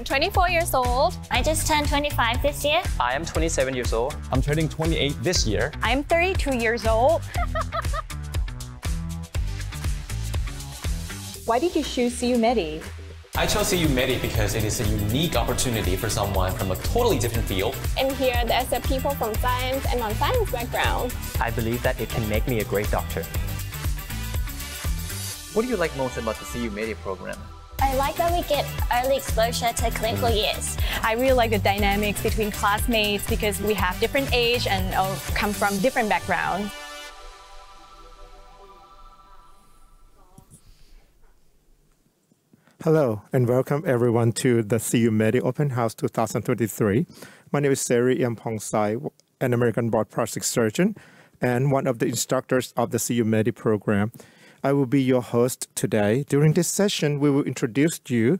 I'm 24 years old. I just turned 25 this year. I am 27 years old. I'm turning 28 this year. I'm 32 years old. Why did you choose CU Medi? I chose CU Medi because it is a unique opportunity for someone from a totally different field. And here there's a people from science and non-science background. I believe that it can make me a great doctor. What do you like most about the CU Medi program? I like that we get early exposure to clinical years. I really like the dynamics between classmates because we have different age and uh, come from different backgrounds. Hello and welcome everyone to the CU Medi Open House 2023. My name is Seri M. Sai, an American board plastic surgeon and one of the instructors of the CU Medi program. I will be your host today. During this session, we will introduce you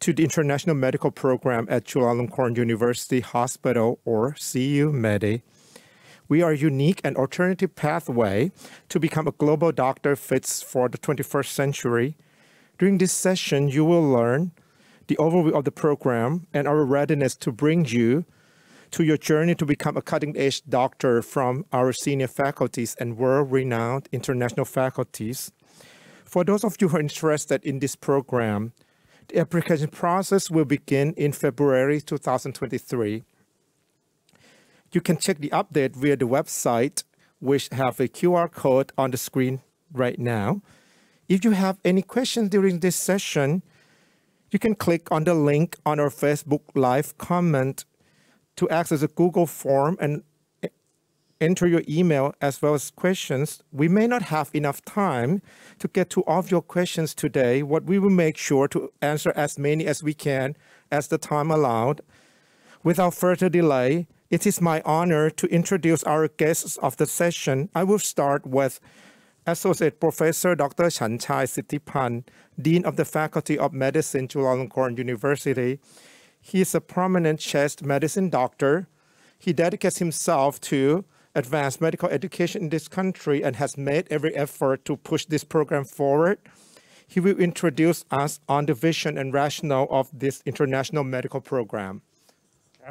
to the International Medical Program at Chulalongkorn University Hospital or CU Medi. We are a unique and alternative pathway to become a global doctor fits for the 21st century during this session, you will learn the overview of the program and our readiness to bring you to your journey to become a cutting-edge doctor from our senior faculties and world-renowned international faculties. For those of you who are interested in this program, the application process will begin in February 2023. You can check the update via the website, which have a QR code on the screen right now. If you have any questions during this session, you can click on the link on our Facebook Live comment to access a Google form and enter your email as well as questions. We may not have enough time to get to all of your questions today. What we will make sure to answer as many as we can as the time allowed. Without further delay, it is my honor to introduce our guests of the session. I will start with Associate Professor Dr. Chanchai Sittipan, Dean of the Faculty of Medicine, Chulalongkorn University. He is a prominent chest medicine doctor. He dedicates himself to advanced medical education in this country and has made every effort to push this program forward. He will introduce us on the vision and rationale of this international medical program.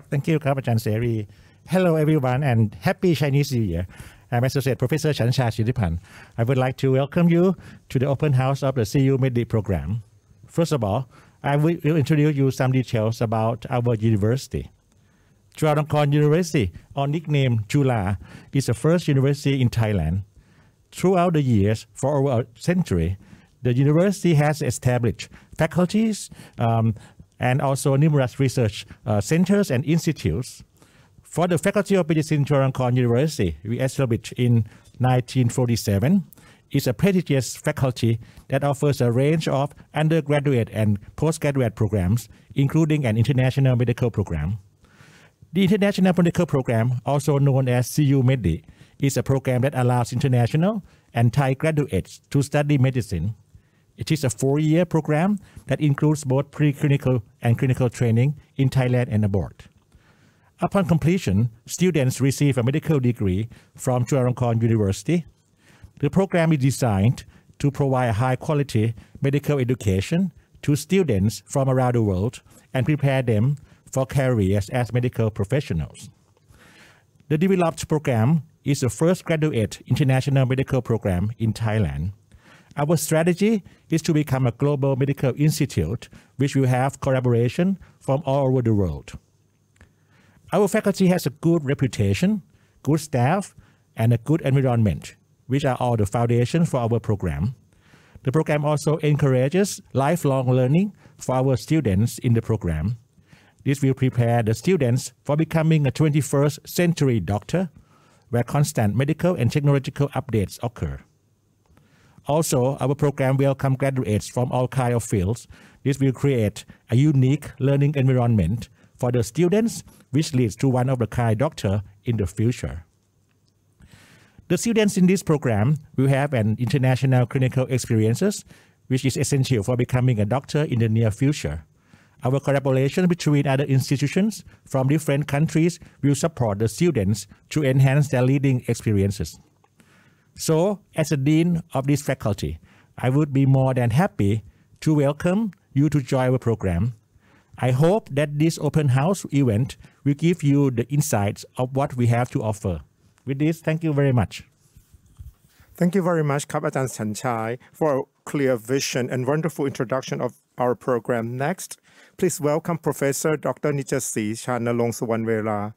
Thank you, Kapajan Seri. Hello, everyone, and happy Chinese New Year. I'm Associate Professor Chanchai Sittipan. I would like to welcome you to the open house of the CU Medi program. First of all, I will introduce you some details about our university. Chulalongkorn University, or nickname Chula, is the first university in Thailand. Throughout the years, for over a century, the university has established faculties um, and also numerous research uh, centers and institutes. For the Faculty of Medicine, Chulalongkorn University, we established in 1947. It's a prestigious faculty that offers a range of undergraduate and postgraduate programs, including an international medical program. The International Medical Program, also known as CU Medi, is a program that allows international and Thai graduates to study medicine. It is a four-year program that includes both preclinical and clinical training in Thailand and abroad. Upon completion, students receive a medical degree from Chulalongkorn University. The program is designed to provide high-quality medical education to students from around the world and prepare them for careers as medical professionals. The developed program is the first graduate international medical program in Thailand. Our strategy is to become a global medical institute, which will have collaboration from all over the world. Our faculty has a good reputation, good staff, and a good environment, which are all the foundation for our program. The program also encourages lifelong learning for our students in the program. This will prepare the students for becoming a 21st century doctor, where constant medical and technological updates occur. Also, our program welcomes graduates from all kinds of fields. This will create a unique learning environment for the students, which leads to one of the kind doctor in the future. The students in this program will have an international clinical experiences, which is essential for becoming a doctor in the near future. Our collaboration between other institutions from different countries will support the students to enhance their leading experiences. So, as a dean of this faculty, I would be more than happy to welcome you to join our program. I hope that this open house event will give you the insights of what we have to offer. With this, thank you very much. Thank you very much, Kapitan Atan Chanchai, for a clear vision and wonderful introduction of our program. Next, please welcome Professor Dr. Nijasri Charnnarong Suwanwela.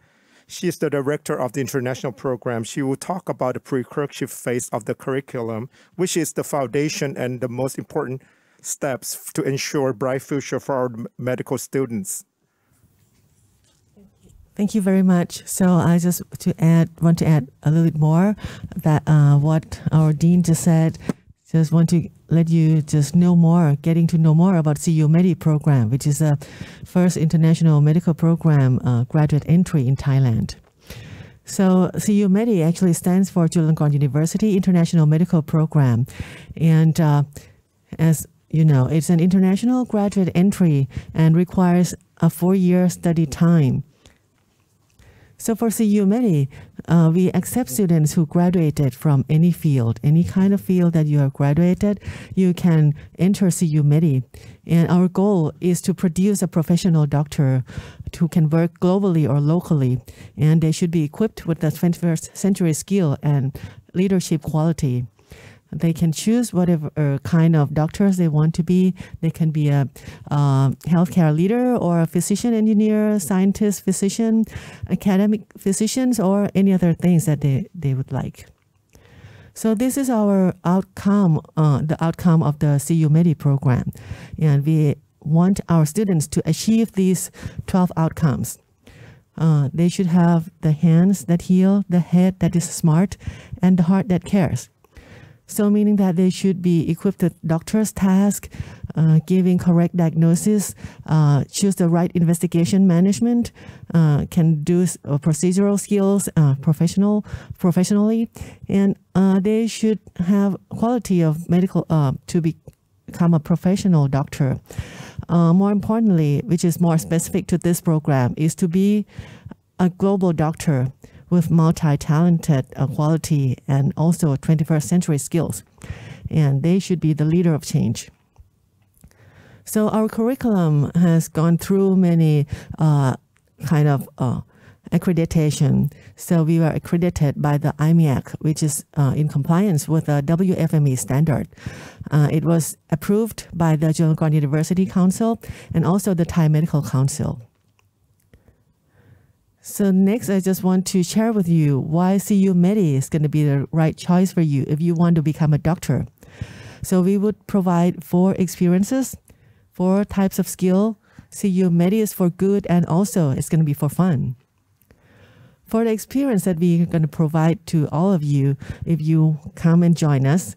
She is the director of the international program. She will talk about the precursive phase of the curriculum, which is the foundation and the most important steps to ensure bright future for our medical students. Thank you very much. So I just to add want to add a little bit more that uh, what our dean just said. Just want to let you just know more, getting to know more about CU Medi program, which is the first international medical program uh, graduate entry in Thailand. So CU Medi actually stands for Chulalongkorn University International Medical Program, and uh, as you know, it's an international graduate entry and requires a four-year study time. So for CU uh, we accept students who graduated from any field, any kind of field that you have graduated, you can enter CU. And our goal is to produce a professional doctor who can work globally or locally. And they should be equipped with the 21st century skill and leadership quality. They can choose whatever uh, kind of doctors they want to be. They can be a uh, healthcare leader or a physician, engineer, scientist, physician, academic physicians, or any other things that they, they would like. So this is our outcome, uh, the outcome of the CU Medi program. And we want our students to achieve these 12 outcomes. Uh, they should have the hands that heal, the head that is smart, and the heart that cares. So meaning that they should be equipped with doctor's task, uh, giving correct diagnosis, uh, choose the right investigation management, uh, can do uh, procedural skills, uh, professional professionally, and uh, they should have quality of medical to be, become a professional doctor. more importantly, which is more specific to this program, is to be a global doctor with multi-talented uh, quality and also 21st century skills. And they should be the leader of change. So our curriculum has gone through many uh, kind of uh, accreditation. So we were accredited by the IMEAC, which is uh, in compliance with the WFME standard. Uh, it was approved by the Chulalongkorn University Council and also the Thai Medical Council. So next, I just want to share with you why CU Medi is going to be the right choice for you if you want to become a doctor. So we would provide four experiences, four types of skill. CU Medi is for good and also it's going to be for fun. For the experience that we're going to provide to all of you if you come and join us,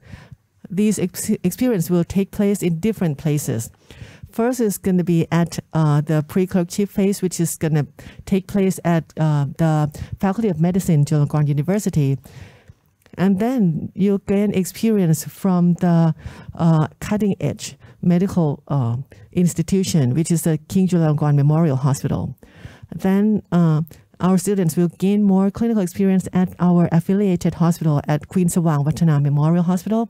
these ex experience will take place in different places. First is going to be at uh, the pre-clerkship phase, which is going to take place at uh, the Faculty of Medicine, Chulalongkorn University. And then you gain experience from the uh, cutting edge medical uh, institution, which is the King Chulalongkorn Memorial Hospital. Then uh, our students will gain more clinical experience at our affiliated hospital at Queen Savang Vadhana Memorial Hospital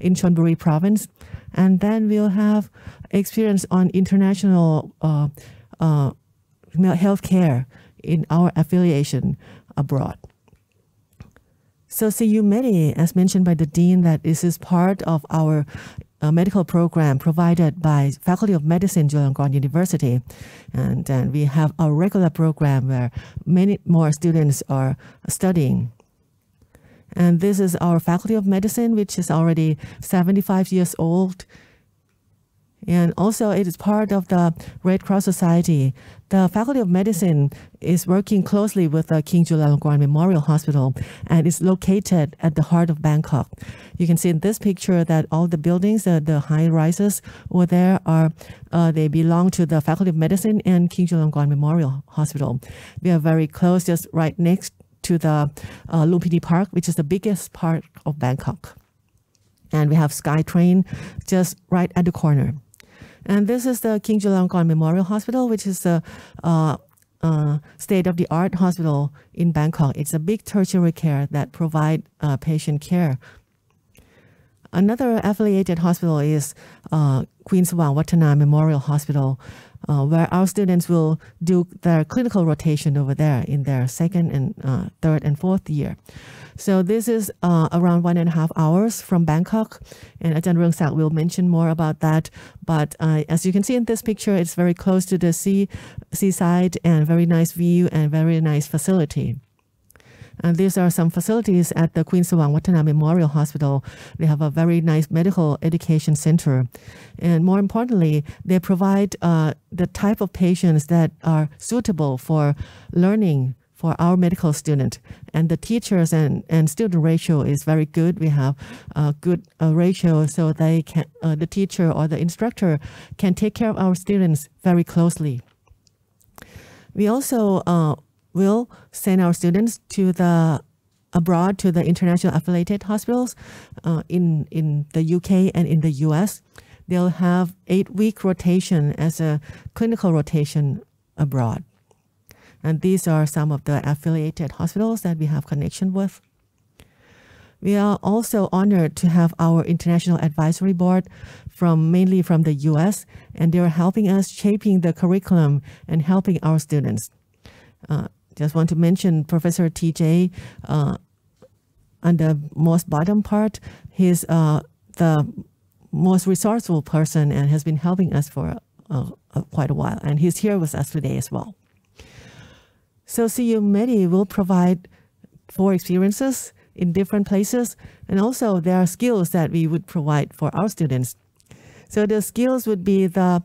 in Chonburi Province. And then we'll have experience on international uh, uh, healthcare in our affiliation abroad. So CU Medi, as mentioned by the dean, that this is part of our uh, medical program provided by Faculty of Medicine, Chulalongkorn University, and then we have a regular program where many more students are studying. And this is our Faculty of Medicine, which is already 75 years old. And also, it is part of the Red Cross Society. The Faculty of Medicine is working closely with the King Chulalongkorn Memorial Hospital and is located at the heart of Bangkok. You can see in this picture that all the buildings, the high rises over there, are uh, they belong to the Faculty of Medicine and King Chulalongkorn Memorial Hospital. We are very close, just right next to the uh, Lumpini Park, which is the biggest park of Bangkok. And we have SkyTrain just right at the corner. And this is the King Chulalongkorn Memorial Hospital, which is a uh, uh, state-of-the-art hospital in Bangkok. It's a big tertiary care that provide uh, patient care. Another affiliated hospital is uh, Queen Savang Vadhana Memorial Hospital, uh, where our students will do their clinical rotation over there in their second and uh, third and fourth year. So this is uh, around one and a half hours from Bangkok, and Ajahn Rungsak will mention more about that. But uh, as you can see in this picture, it's very close to the sea, seaside, and very nice view and very nice facility. And these are some facilities at the Queen Savang Vadhana Memorial Hospital. They have a very nice medical education center. And more importantly, they provide uh, the type of patients that are suitable for learning for our medical student. And the teachers and, and student ratio is very good. We have a good uh, ratio so they can, uh, the teacher or the instructor can take care of our students very closely. We also uh, will send our students to the abroad to the international affiliated hospitals uh, in in the UK and in the US. They'll have eight week rotation as a clinical rotation abroad. And these are some of the affiliated hospitals that we have connection with. We are also honored to have our international advisory board from mainly from the US, and they're helping us shaping the curriculum and helping our students. Uh, just want to mention Professor TJ uh, on the most bottom part. He's uh, the most resourceful person and has been helping us for uh, quite a while. And he's here with us today as well. So CU Medi will provide four experiences in different places. And also there are skills that we would provide for our students. So the skills would be the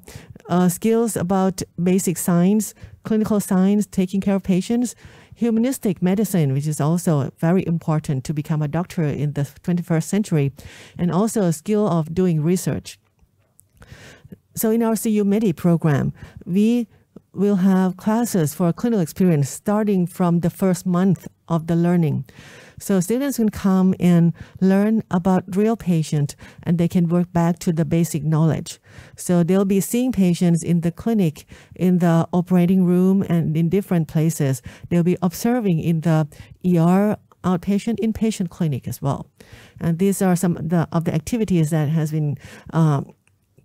uh, skills about basic science, clinical science, taking care of patients, humanistic medicine, which is also very important to become a doctor in the 21st century, and also a skill of doing research. So in our CU Medi program, we will have classes for clinical experience starting from the first month of the learning. So students can come and learn about real patient and they can work back to the basic knowledge. So they'll be seeing patients in the clinic, in the operating room and in different places. They'll be observing in the ER outpatient inpatient clinic as well. And these are some of the, of the activities that has been uh,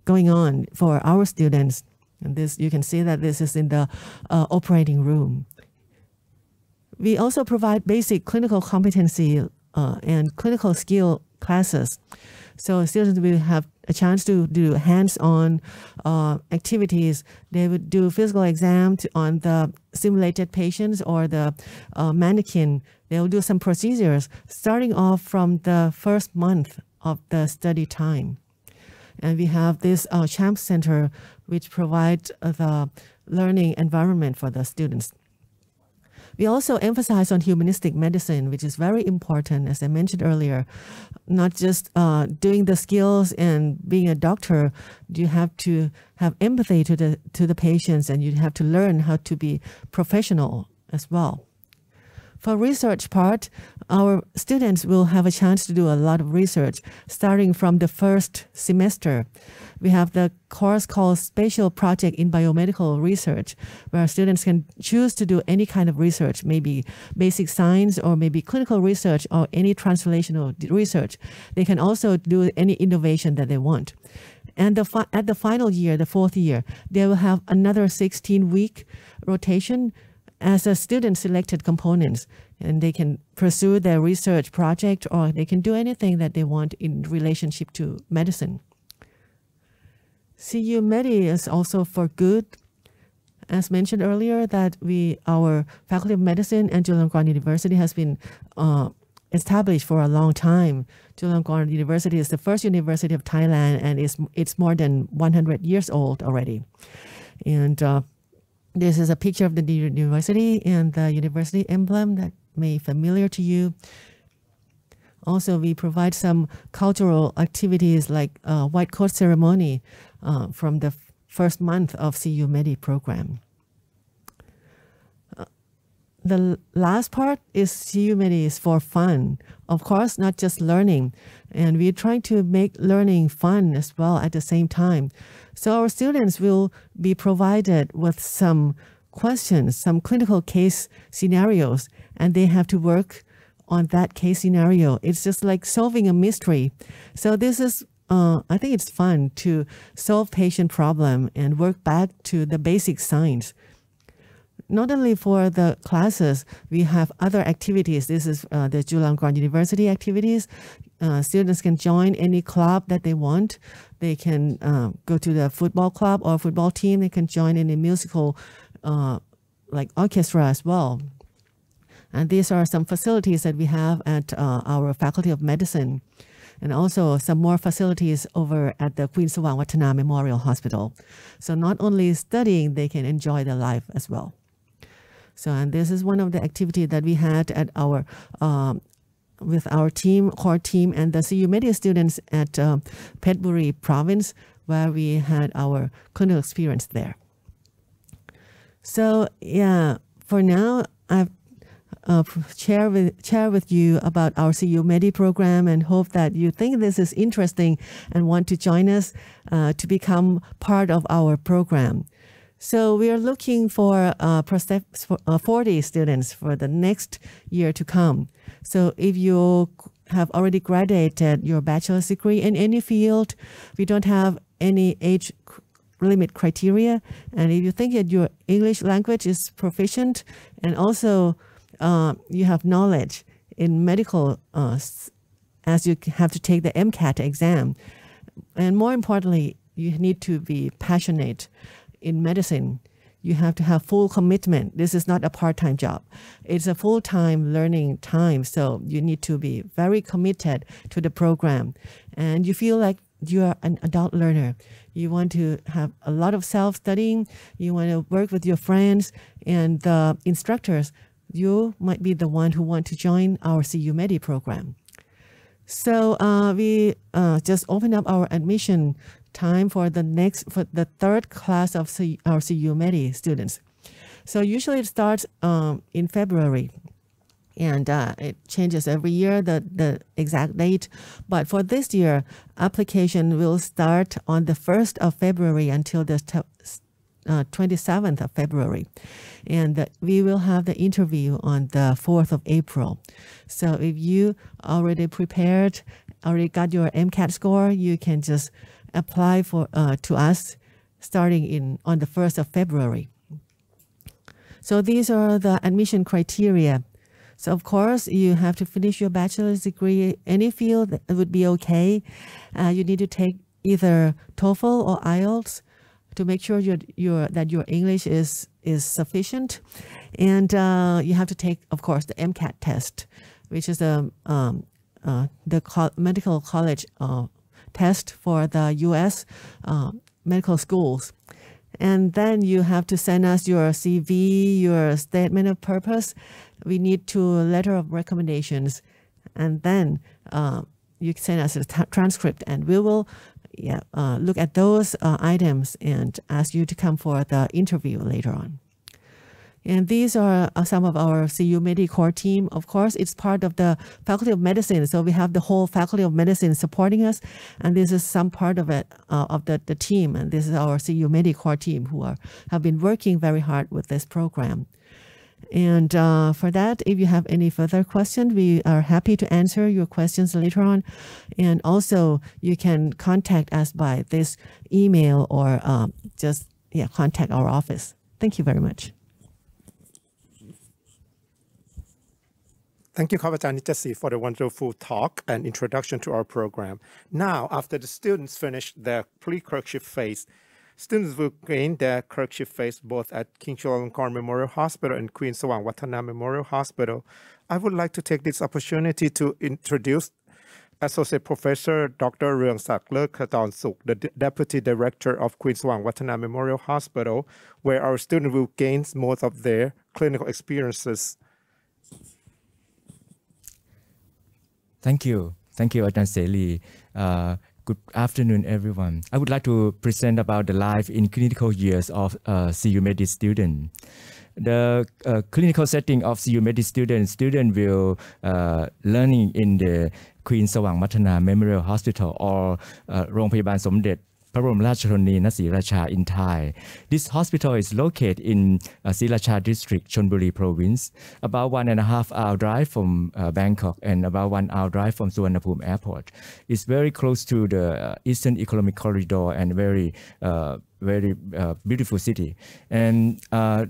going on for our students and this, you can see that this is in the uh, operating room. We also provide basic clinical competency uh, and clinical skill classes. So students will have a chance to do hands-on uh, activities. They would do physical exam to, on the simulated patients or the uh, mannequin. They will do some procedures starting off from the first month of the study time. And we have this uh, CHAMP Center which provide the learning environment for the students. We also emphasize on humanistic medicine, which is very important, as I mentioned earlier. Not just uh, doing the skills and being a doctor, you have to have empathy to the to the patients, and you have to learn how to be professional as well. For research part, our students will have a chance to do a lot of research starting from the first semester we have the course called Special Project in Biomedical Research, where students can choose to do any kind of research, maybe basic science or maybe clinical research or any translational research. They can also do any innovation that they want. And the at the final year, the fourth year, they will have another 16 week rotation as a student selected components and they can pursue their research project or they can do anything that they want in relationship to medicine. CU Medi is also for good. As mentioned earlier, that we our Faculty of Medicine and Chulalongkorn University has been uh, established for a long time. Chulalongkorn University is the first university of Thailand, and it's it's more than 100 years old already. And uh, this is a picture of the university and the university emblem that may be familiar to you. Also, we provide some cultural activities like uh, white coat ceremony uh, from the first month of CU Medi program. Uh, the last part is CU Medi is for fun. Of course, not just learning. And we're trying to make learning fun as well at the same time. So our students will be provided with some questions, some clinical case scenarios, and they have to work on that case scenario. It's just like solving a mystery. So this is, uh, I think it's fun to solve patient problem and work back to the basic science. Not only for the classes, we have other activities. This is uh, the Chulalongkorn University activities. Uh, students can join any club that they want. They can uh, go to the football club or football team. They can join any musical, uh, like orchestra as well. And these are some facilities that we have at uh, our Faculty of Medicine, and also some more facilities over at the Queen Savang Memorial Hospital. So not only studying, they can enjoy their life as well. So, and this is one of the activities that we had at our um, with our team, core team, and the CU Medi students at uh, province, where we had our clinical experience there. So, yeah, for now, I've uh, share with share with you about our CU Medi program and hope that you think this is interesting and want to join us uh, to become part of our program. So we are looking for uh, uh 40 students for the next year to come. So if you have already graduated your bachelor's degree in any field, we don't have any age limit criteria. And if you think that your English language is proficient and also uh, you have knowledge in medical uh, as you have to take the MCAT exam. And more importantly, you need to be passionate in medicine. You have to have full commitment. This is not a part time job, it's a full time learning time. So you need to be very committed to the program. And you feel like you are an adult learner. You want to have a lot of self studying. You want to work with your friends and the instructors you might be the one who want to join our CU Medi program. So uh, we uh, just opened up our admission time for the next for the third class of C, our CU Medi students. So usually it starts um, in February, and uh, it changes every year the the exact date. But for this year, application will start on the first of February until the 27th uh, of February. And uh, we will have the interview on the 4th of April. So if you already prepared, already got your MCAT score, you can just apply for uh, to us starting in on the 1st of February. So these are the admission criteria. So of course, you have to finish your bachelor's degree. Any field that would be okay. Uh, you need to take either TOEFL or IELTS to make sure your, your, that your English is, is sufficient. And uh, you have to take, of course, the MCAT test, which is a, um, uh, the co- medical college uh, test for the U.S. Uh, medical schools. And then you have to send us your CV, your statement of purpose. We need to letter of recommendations. And then uh, you send us a transcript and we will yeah, uh, look at those uh, items and ask you to come for the interview later on. And these are uh, some of our CU MediCore team. Of course, it's part of the Faculty of Medicine, so we have the whole Faculty of Medicine supporting us, and this is some part of it uh, of the, the team. And this is our CU MediCore team who are have been working very hard with this program. And uh, for that, if you have any further questions, we are happy to answer your questions later on. And also, you can contact us by this email or um, just yeah contact our office. Thank you very much. Thank you, Kavajan Nijasri, for the wonderful talk and introduction to our program. Now, after the students finish their pre-clerkship phase, students will gain their clerkship phase both at King Chulalongkorn Memorial Hospital and Queen Savang Vadhana Memorial Hospital. I would like to take this opportunity to introduce Associate Professor Dr. Ruang Sak Katon Suk, the D- Deputy Director of Queen Savang Vadhana Memorial Hospital, where our students will gain most of their clinical experiences. Thank you. Thank you, Ajahn Seli. Uh, good afternoon, everyone. I would like to present about the life in clinical years of uh, CU Med student. The uh, clinical setting of CU Med student, student will uh, learning in the Queen Savang Vadhana Memorial Hospital or uh, โรงพยาบาลสมเด็จ พระบรมราชชนนีนศรีราชา This hospital is located in uh, district, Chonburi province, about one and a half hour drive from uh, Bangkok and about one hour drive from Suvarnabhumi airport. It's very close to the uh, Eastern Economic Corridor and very, uh, very uh, beautiful city. And uh,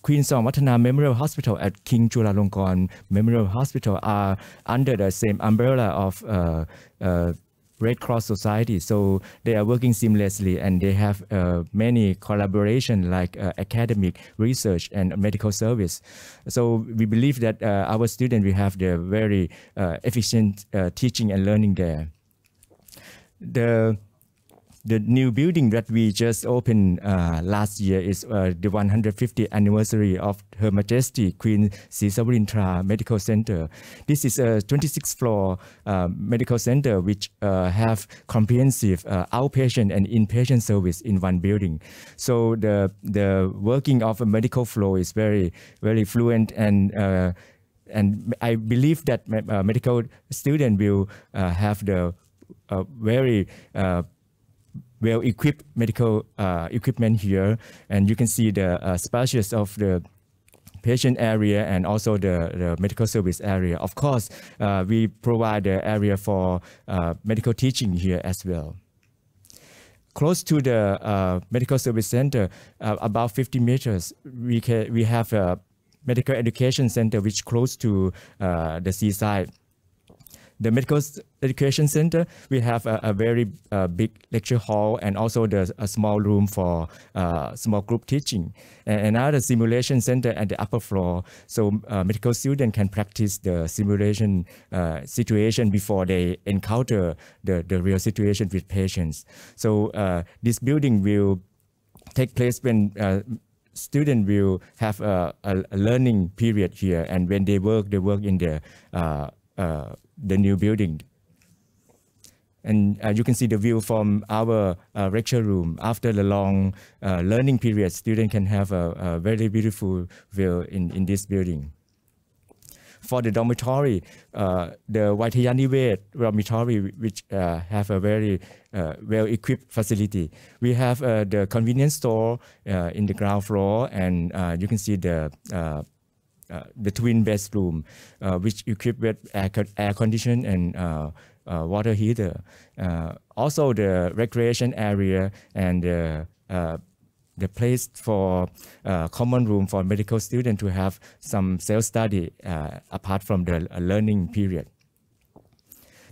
Queen Savang Vadhana Memorial Hospital at King Chulalongkorn Memorial Hospital are under the same umbrella of uh, uh, Red Cross Society. So they are working seamlessly and they have uh, many collaboration like uh, academic research and medical service. So we believe that uh, our students will have the very uh, efficient uh, teaching and learning there. The the new building that we just opened uh, last year is uh, the 150th anniversary of Her Majesty Queen Sri Savarindira Medical Center. This is a 26 floor uh, medical center which uh, have comprehensive uh, outpatient and inpatient service in one building. So the the working of a medical flow is very very fluent and uh, and I believe that medical student will have the very uh, well equipped medical uh, equipment here and you can see the uh, spacious of the patient area and also the, the medical service area. Of course uh, we provide the area for uh, medical teaching here as well. Close to the uh, medical service center uh, about 50 meters we can we have a medical education center which close to the seaside the medical education center, we have a, a very uh, big lecture hall and also the, a small room for uh, small group teaching. And another simulation center at the upper floor, so uh, medical students can practice the simulation uh, situation before they encounter the, the real situation with patients. So uh, this building will take place when uh, student will have a, a, learning period here and when they work they work in the uh, uh, the new building. And uh, you can see the view from our uh, lecture room. After the long uh, learning period student can have a, a very beautiful view in, in this building. For the dormitory, uh, the Vaitayani Vet dormitory, which uh, have a very uh, well-equipped facility. We have the convenience store in the ground floor, and you can see the the twin bedroom, uh, which equipped with air, air condition and uh, uh, water heater. Uh, also, the recreation area and the uh, place for uh, common room for medical students to have some self-study uh, apart from the uh, learning period.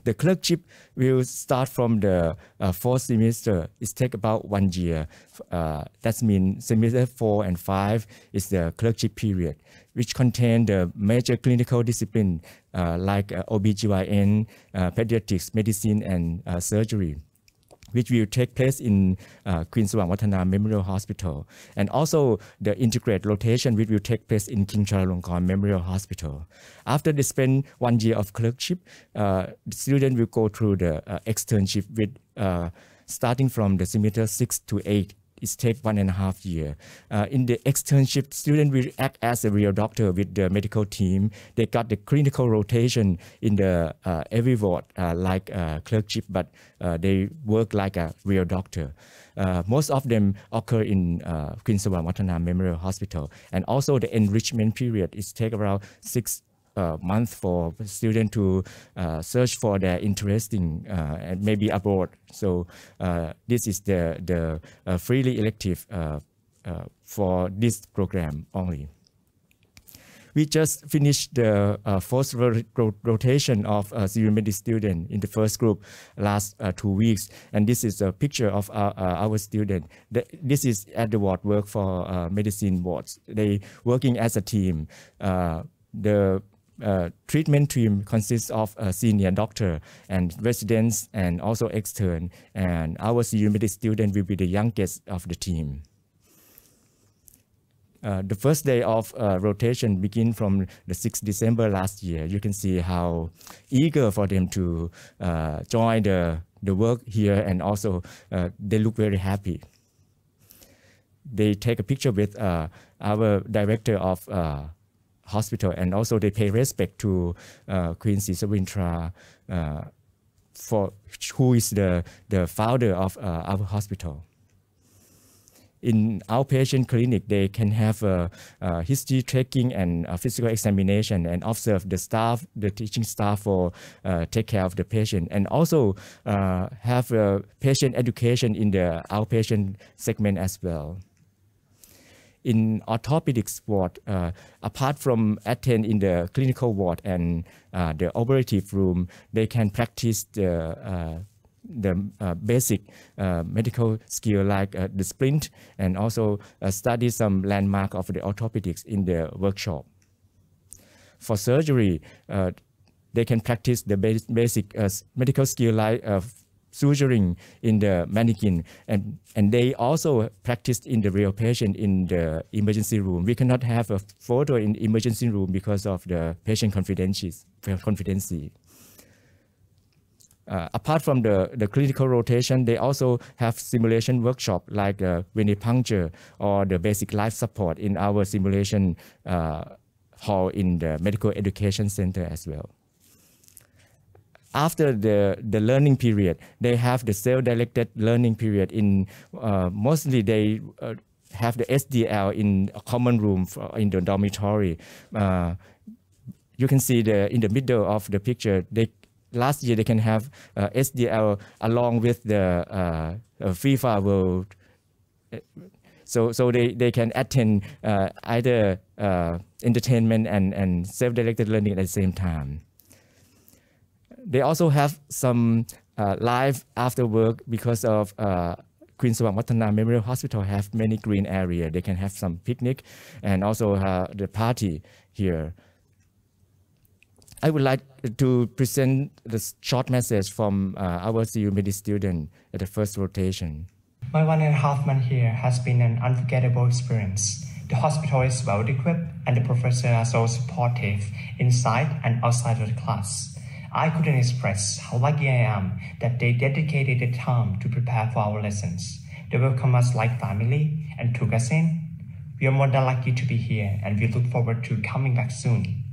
The clerkship will start from the uh, fourth semester. It take about one year. Uh, that means semester four and five is the clerkship period, which contain the major clinical discipline uh, like uh, OBGYN, uh, pediatrics, medicine, and uh, surgery which will take place in uh, Queen Vadhana Memorial Hospital. And also the integrated rotation which will take place in King Chulalongkorn Memorial Hospital. After they spend one year of clerkship, uh, the student will go through the uh, externship with uh, starting from the semester six to eight. It takes one and a half year. Uh, in the externship, student will act as a real doctor with the medical team. They got the clinical rotation in the uh, every ward uh, like uh, clerkship, but uh, they work like a real doctor. Uh, most of them occur in uh, Queen Memorial Hospital, and also the enrichment period is take around six uh, month for student to uh, search for their interesting uh, and maybe abroad. So uh, this is the the freely elective for this program only. we just finished the uh, first ro ro rotation of uh, CU Med student in the first group last uh, two weeks. And this is a picture of our, uh, our student. The, this is at the ward work for medicine wards. They working as a team. The uh, treatment team consists of a senior doctor and residents and also extern. And our CU Med student will be the youngest of the team. Uh, the first day of uh, rotation begin from the 6th December last year. You can see how eager for them to uh, join the, the work here and also uh, they look very happy. They take a picture with uh, our director of hospital and also they pay respect to Queen Sri Savarindira for who is the, the founder of our hospital in outpatient clinic, they can have a, a history tracking and physical examination and observe the staff, the teaching staff for uh, take care of the patient, and also uh, have patient education in the outpatient segment as well. In orthopedics ward, uh, apart from attend in the clinical ward and uh, the operative room, they can practice the uh, the uh, basic uh, medical skill like the splint and also study some landmark of the orthopedics in the workshop. For surgery, they can practice the basic medical skill like suturing in the mannequin and, and they also practiced in the real patient in the emergency room. We cannot have a photo in emergency room because of the patient confidentiality. Uh, apart from the, the clinical rotation, they also have simulation workshop like uh, venipuncture or the basic life support in our simulation uh, hall in the medical education center as well. After the, the learning period, they have the self-directed learning period in uh, mostly they uh, have the SDL in a common room for, in the dormitory. Uh, you can see the in the middle of the picture, they last year they can have uh, SDL along with the uh, FIFA World. So, so they, they can attend uh, either entertainment and, and self-directed learning at the same time. They also have some uh, live after work because of uh, Queen Savang Vadhana Memorial Hospital have many green area. They can have some picnic and also the party here. I would like to present the short message from uh, our CU student at the first rotation. My one and a half month here has been an unforgettable experience. The hospital is well equipped and the professors are so supportive inside and outside of the class. I couldn't express how lucky I am that they dedicated the time to prepare for our lessons. They welcomed us like family and took us in. We are more than lucky to be here and we look forward to coming back soon.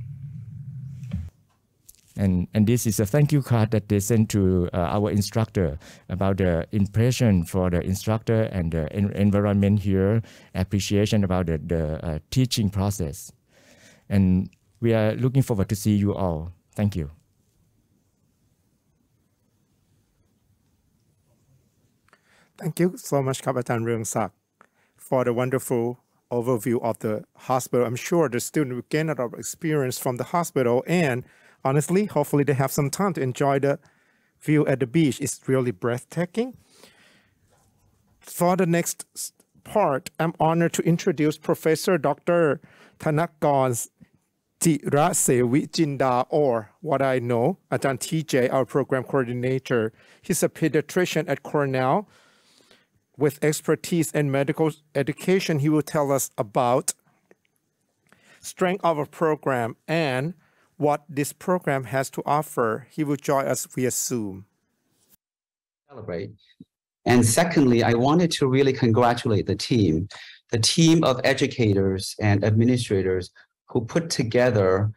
And, and this is a thank you card that they sent to uh, our instructor about the impression for the instructor and the en environment here, appreciation about the, the uh, teaching process. And we are looking forward to see you all. Thank you. Thank you so much, Kapatan Ryung for the wonderful overview of the hospital. I'm sure the student will gain a lot of experience from the hospital and honestly, hopefully they have some time to enjoy the view at the beach. It's really breathtaking. For the next part, I'm honored to introduce Professor Dr. Thanakon Tirasewi Jinda, or what I know, Ajahn TJ, our program coordinator. He's a pediatrician at Cornell with expertise in medical education. He will tell us about strength of a program and what this program has to offer. He will join us via Zoom. Celebrate. And secondly, I wanted to really congratulate the team, the team of educators and administrators who put together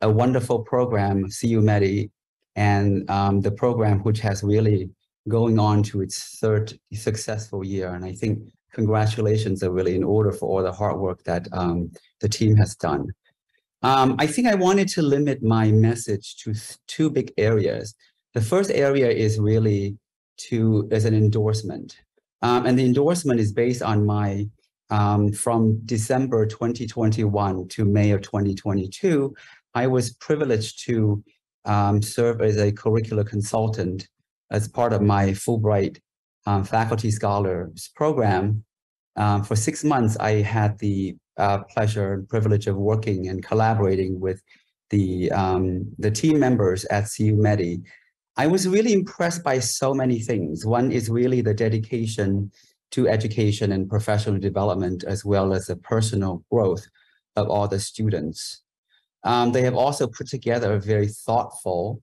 a wonderful program, CU Medi, and um, the program which has really going on to its third successful year. And I think congratulations are really in order for all the hard work that um, the team has done. Um, I think I wanted to limit my message to two big areas. The first area is really to as an endorsement. Um, and the endorsement is based on my um, from December 2021 to May of 2022, I was privileged to um, serve as a curricular consultant as part of my Fulbright um, faculty scholars program. Um, for six months, I had the uh, pleasure and privilege of working and collaborating with the, um, the team members at CU Medi. I was really impressed by so many things. One is really the dedication to education and professional development, as well as the personal growth of all the students. Um, they have also put together a very thoughtful,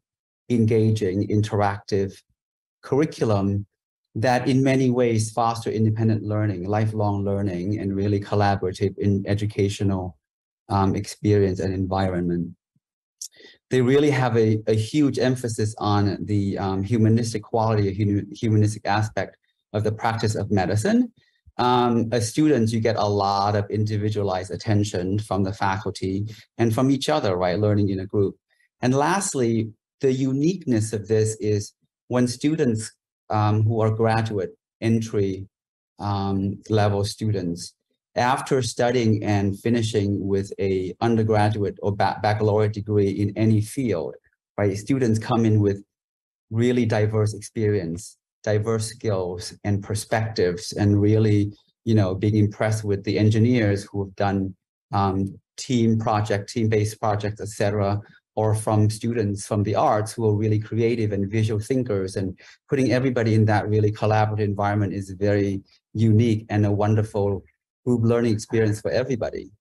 engaging, interactive curriculum that in many ways foster independent learning, lifelong learning, and really collaborative in educational um, experience and environment. They really have a, a huge emphasis on the um, humanistic quality, a humanistic aspect of the practice of medicine. Um, as students, you get a lot of individualized attention from the faculty and from each other, right? Learning in a group. And lastly, the uniqueness of this is when students um, who are graduate entry um, level students, after studying and finishing with a undergraduate or baccalaureate degree in any field, right? Students come in with really diverse experience diverse skills and perspectives and really, you know, being impressed with the engineers who have done um, team project, team-based projects, etc., or from students from the arts who are really creative and visual thinkers and putting everybody in that really collaborative environment is very unique and a wonderful group learning experience for everybody.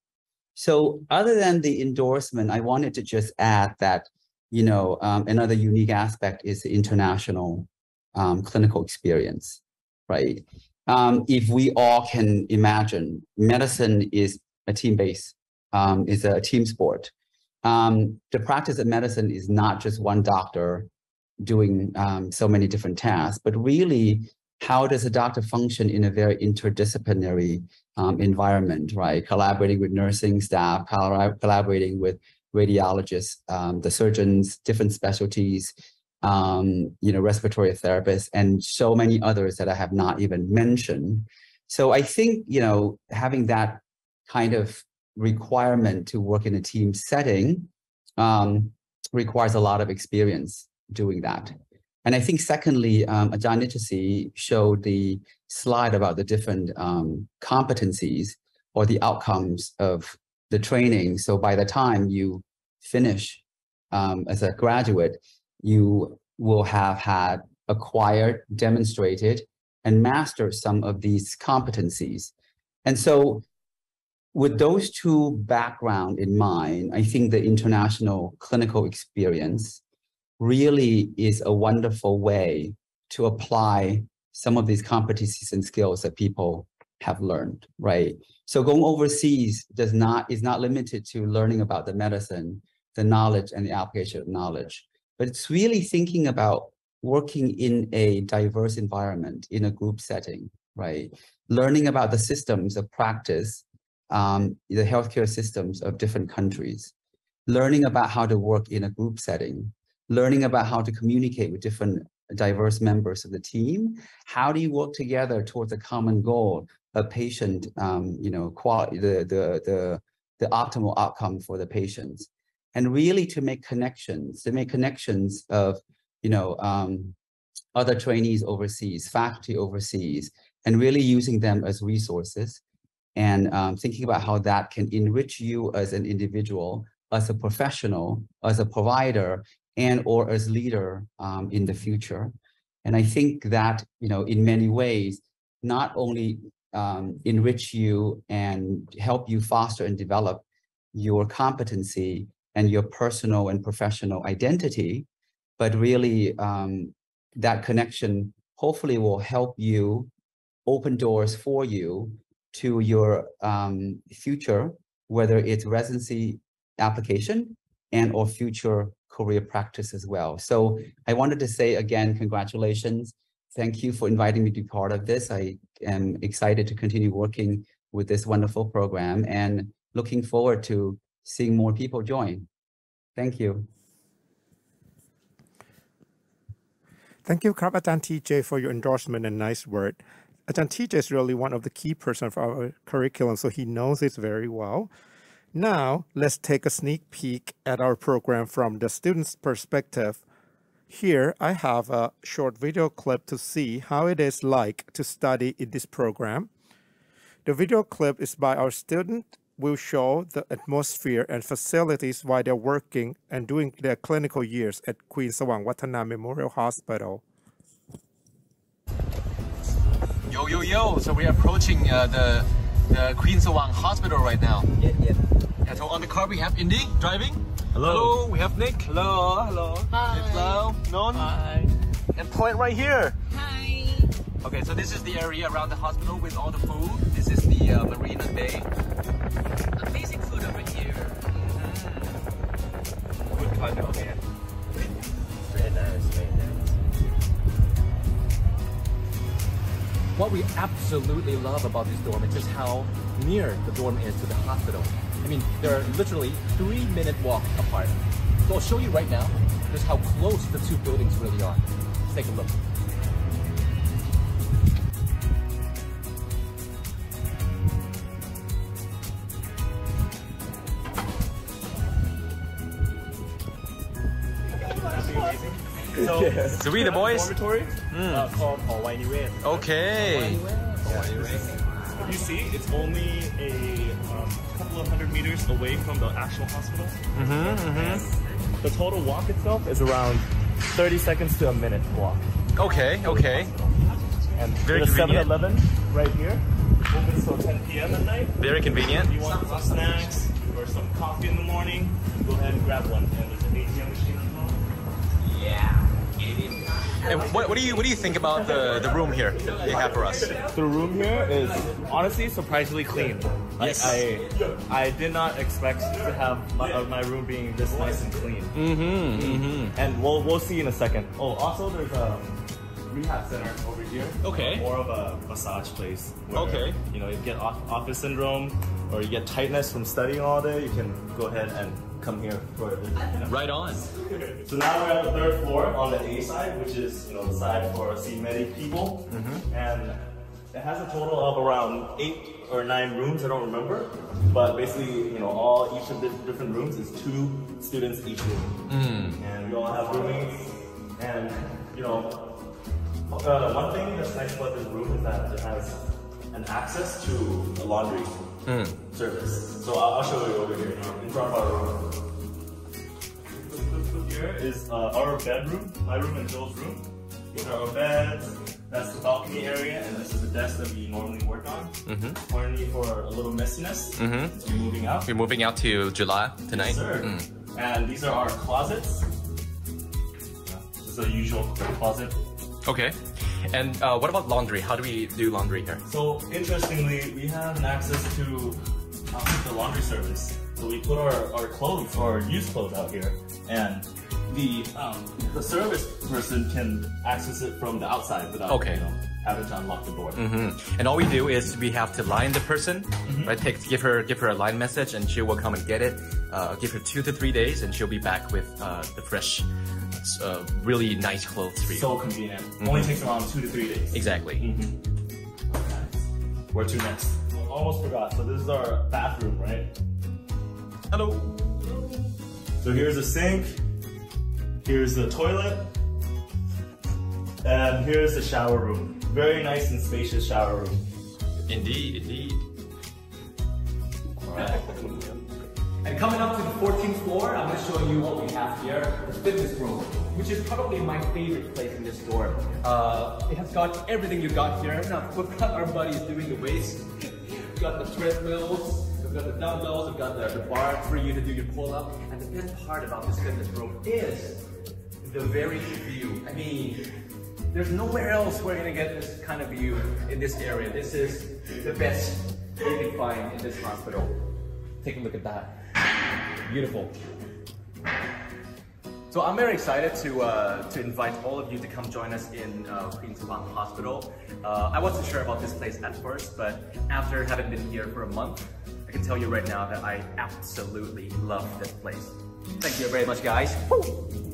So other than the endorsement, I wanted to just add that, you know, um, another unique aspect is the international um, clinical experience, right? Um, if we all can imagine, medicine is a team-based, um, is a team sport. Um, the practice of medicine is not just one doctor doing um, so many different tasks, but really how does a doctor function in a very interdisciplinary um, environment, right? Collaborating with nursing staff, collaborating with radiologists, um, the surgeons, different specialties, um, you know, respiratory therapists, and so many others that I have not even mentioned. So I think, you know, having that kind of requirement to work in a team setting um, requires a lot of experience doing that. And I think secondly, um, Ajahn Nijasri showed the slide about the different um, competencies or the outcomes of the training. So by the time you finish um, as a graduate, you will have had acquired, demonstrated, and mastered some of these competencies. And so with those two background in mind, I think the international clinical experience really is a wonderful way to apply some of these competencies and skills that people have learned, right? So going overseas does not is not limited to learning about the medicine, the knowledge and the application of knowledge but it's really thinking about working in a diverse environment in a group setting, right? Learning about the systems of practice, um, the healthcare systems of different countries, learning about how to work in a group setting, learning about how to communicate with different diverse members of the team. How do you work together towards a common goal, a patient, um, you know, quality, the, the, the, the optimal outcome for the patients? and really to make connections, to make connections of, you know, um, other trainees overseas, faculty overseas, and really using them as resources and um, thinking about how that can enrich you as an individual, as a professional, as a provider, and or as leader um, in the future. And I think that, you know, in many ways, not only um, enrich you and help you foster and develop your competency and your personal and professional identity, but really um, that connection hopefully will help you open doors for you to your um, future, whether it's residency application and or future career practice as well. So I wanted to say again, congratulations. Thank you for inviting me to be part of this. I am excited to continue working with this wonderful program and looking forward to seeing more people join. Thank you. Thank you, Karpatan TJ, for your endorsement and nice word. Ajahn TJ is really one of the key person for our curriculum, so he knows it very well. Now, let's take a sneak peek at our program from the student's perspective. Here, I have a short video clip to see how it is like to study in this program. The video clip is by our student will show the atmosphere and facilities while they're working and doing their clinical years at Queen Savang Vadhana Memorial Hospital. Yo, yo, yo. So we're approaching uh, the, the Queen Savang Hospital right now. Yeah, yeah. And so on the car we have Indy driving. Hello. Hello. We have Nick. Hello, hello. Hi. Hello. Non. Hi. And Point right here. Hi. Okay, so this is the area around the hospital with all the food. This is the uh, Marina Bay. Amazing food over here. Good condo, man. Very nice, very nice. What we absolutely love about this dorm is just how near the dorm is to the hospital. I mean, they're literally three minute walk apart. So I'll show you right now just how close the two buildings really are. Let's take a look. So, So we the boys? Dormitory uh, called Hawaii Way. Okay. If you see, it's only a um, couple of hundred meters away from the actual hospital. Mm-hmm, The total walk itself is around 30 seconds to a minute walk. Okay, okay. And Very there's a convenient. 7-Eleven right here. Open till 10 p.m. at night. Very convenient. If you want some snacks or some coffee in the morning, go ahead and grab one. And there's an ATM machine as well. And what, what do you what do you think about the, the room here that they have for us? The room here is honestly surprisingly clean. Yes. I I did not expect to have my, uh, my room being this nice and clean. Mm-hmm. Mm-hmm. And we'll we'll see in a second. Oh, also there's a rehab center over here. Okay. More of a massage place. Where, Okay. You know, you get off, office syndrome or you get tightness from studying all day. You can go ahead and come here for a visit. Right on. So now we're at the third floor on the A side, which is you know the side for CMED people, and it has a total of around eight or nine rooms. I don't remember, but basically you know all each of the different rooms is two students each room, and we all have roommates, and you know uh, one thing that's nice about this room is that it has an access to a laundry service. So I'll, I'll show you over here in front of our room. Here is uh, our bedroom, my room and Joel's room. These are our beds. That's the balcony area, and this is the desk that we normally work on. Mm-hmm. Me for a little messiness. Mm-hmm. We're moving out. We're moving out to July tonight. Yes, sir. Mm. And these are our closets. This is a usual closet. Okay. And uh, what about laundry? How do we do laundry here? So interestingly, we have an access to uh, the laundry service. So we put our, our clothes or used clothes out here, and the um, the service person can access it from the outside without Okay. you know, having to unlock the door. hmm And all we do is we have to line the person, right? Take give her give her a line message, and she will come and get it. Uh, give her two to three days, and she'll be back with uh, the fresh, uh, really nice clothes for you. So convenient. Mhm. Only takes around two to three days. exactly. Where to next? Almost forgot. So this is our bathroom, right? Hello. So here's the sink. Here's the toilet. And here's the shower room. Very nice and spacious shower room. Indeed, indeed. And coming up to the 14th floor, I'm going to show you what we have here, the fitness room, which is probably my favorite place in this dorm. Uh, it has got everything you got here. Now, we've got our buddies doing the weights. We've got the treadmills, we've got the dumbbells, we've got the, the bar for you to do your pull-up. And the best part about this fitness room is the very view. I mean, there's nowhere else we're gonna get this kind of view in this area. This is the best you can find in this hospital. Take a look at that. Beautiful. So I'm very excited to uh, to invite all of you to come join us in uh, Queen Savang Hospital. Uh, I wasn't sure about this place at first, but after having been here for a month, I can tell you right now that I absolutely love this place. Thank you very much, guys. Woo!